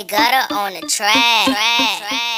DJ Gutter on the track. track.